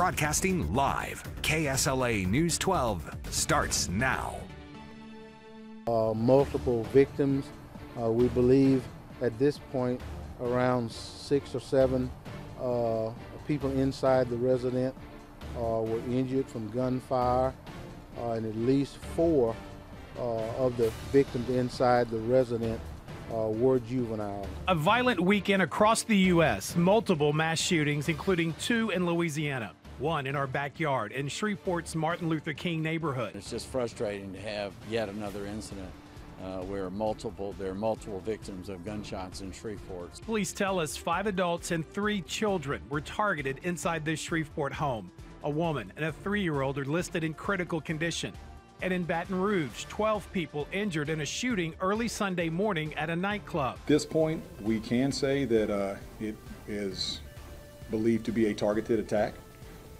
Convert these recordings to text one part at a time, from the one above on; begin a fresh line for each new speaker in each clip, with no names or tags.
Broadcasting live, KSLA News 12 starts now.
Uh, multiple victims. Uh, we believe at this point around six or seven uh, people inside the resident uh, were injured from gunfire, uh, and at least four uh, of the victims inside the resident uh, were juvenile.
A violent weekend across the U.S. Multiple mass shootings, including two in Louisiana. One in our backyard in Shreveport's Martin Luther King neighborhood.
It's just frustrating to have yet another incident uh, where multiple there are multiple victims of gunshots in Shreveport.
Police tell us five adults and three children were targeted inside this Shreveport home. A woman and a three-year-old are listed in critical condition. And in Baton Rouge, 12 people injured in a shooting early Sunday morning at a nightclub.
At this point, we can say that uh, it is believed to be a targeted attack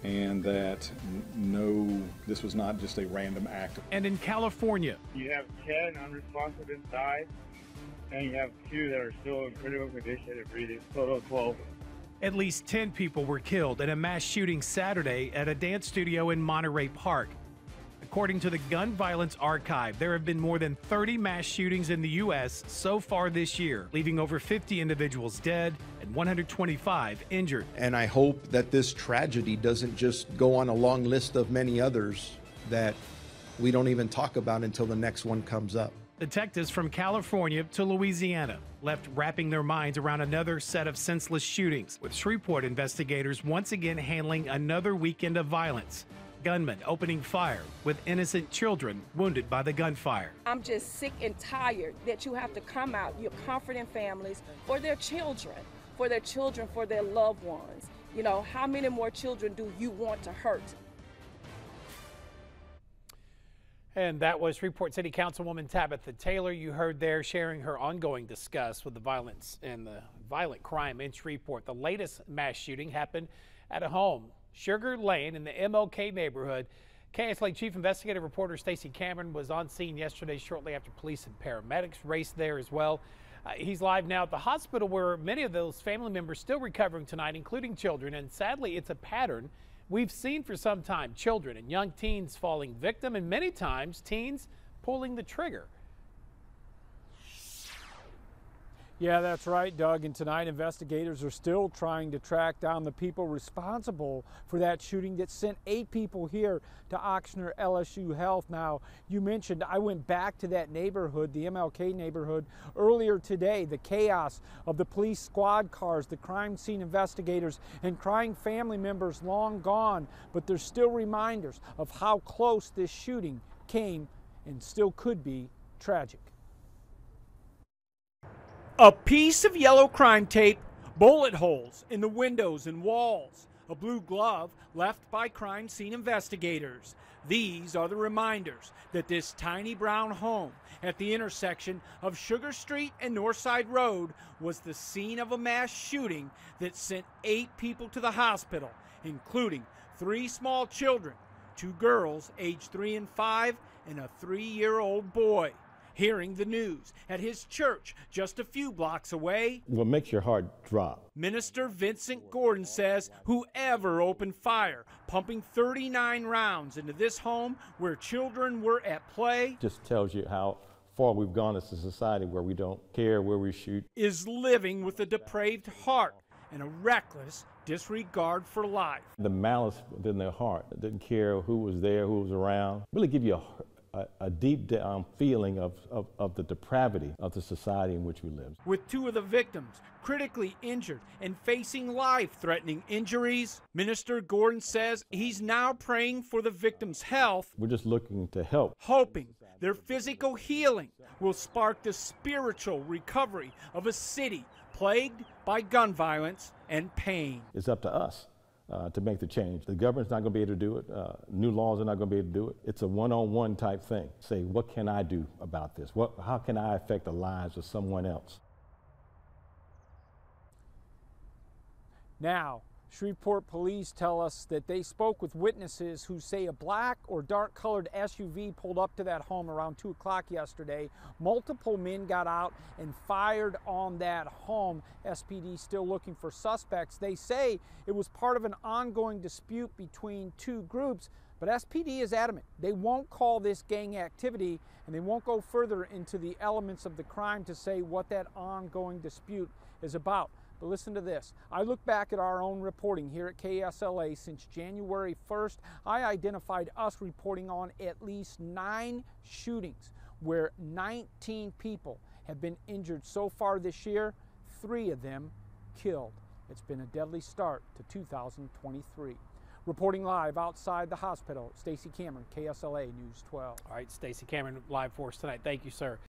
and that no, this was not just a random act.
And in California,
you have 10 unresponsive inside, and you have two that are still in critical condition and breathing, total 12.
At least 10 people were killed in a mass shooting Saturday at a dance studio in Monterey Park. According to the Gun Violence Archive, there have been more than 30 mass shootings in the U.S. so far this year, leaving over 50 individuals dead and 125 injured.
And I hope that this tragedy doesn't just go on a long list of many others that we don't even talk about until the next one comes up.
Detectives from California to Louisiana left wrapping their minds around another set of senseless shootings, with Shreveport investigators once again handling another weekend of violence gunman opening fire with innocent children wounded by the gunfire.
I'm just sick and tired that you have to come out, you're comforting families for their children, for their children, for their loved ones. You know, how many more children do you want to hurt?
And that was Shreveport City Councilwoman Tabitha Taylor. You heard there sharing her ongoing disgust with the violence and the violent crime in Shreveport. The latest mass shooting happened at a home Sugar Lane in the MLK neighborhood. KSLA Chief Investigative Reporter Stacey Cameron was on scene yesterday shortly after police and paramedics raced there as well. Uh, he's live now at the hospital where many of those family members still recovering tonight, including children. And sadly, it's a pattern we've seen for some time. Children and young teens falling victim and many times teens pulling the trigger.
Yeah, that's right, Doug. And tonight, investigators are still trying to track down the people responsible for that shooting that sent eight people here to Ochsner LSU Health. Now, you mentioned I went back to that neighborhood, the MLK neighborhood, earlier today. The chaos of the police squad cars, the crime scene investigators, and crying family members long gone. But there's still reminders of how close this shooting came and still could be tragic. A piece of yellow crime tape, bullet holes in the windows and walls, a blue glove left by crime scene investigators. These are the reminders that this tiny brown home at the intersection of Sugar Street and Northside Road was the scene of a mass shooting that sent eight people to the hospital, including three small children, two girls aged three and five, and a three year old boy hearing the news at his church just a few blocks away.
What makes your heart drop?
Minister Vincent Gordon says whoever opened fire, pumping 39 rounds into this home where children were at play,
just tells you how far we've gone as a society where we don't care where we shoot,
is living with a depraved heart and a reckless disregard for life.
The malice within their heart didn't care who was there, who was around. Really give you a a, a deep down um, feeling of, of, of the depravity of the society in which we live.
With two of the victims critically injured and facing life threatening injuries, Minister Gordon says he's now praying for the victims' health.
We're just looking to help,
hoping their physical healing will spark the spiritual recovery of a city plagued by gun violence and pain.
It's up to us uh, to make the change. The government's not going to be able to do it. Uh, new laws are not going to be able to do it. It's a one-on-one type thing. Say, what can I do about this? What, how can I affect the lives of someone else?
Now, Shreveport police tell us that they spoke with witnesses who say a black or dark colored SUV pulled up to that home around 2 o'clock yesterday. Multiple men got out and fired on that home. SPD still looking for suspects. They say it was part of an ongoing dispute between two groups, but SPD is adamant. They won't call this gang activity and they won't go further into the elements of the crime to say what that ongoing dispute is about. But listen to this. I look back at our own reporting here at KSLA since January 1st. I identified us reporting on at least nine shootings where 19 people have been injured so far this year, three of them killed. It's been a deadly start to 2023. Reporting live outside the hospital, Stacey Cameron, KSLA News 12.
All right, Stacey Cameron live for us tonight. Thank you, sir.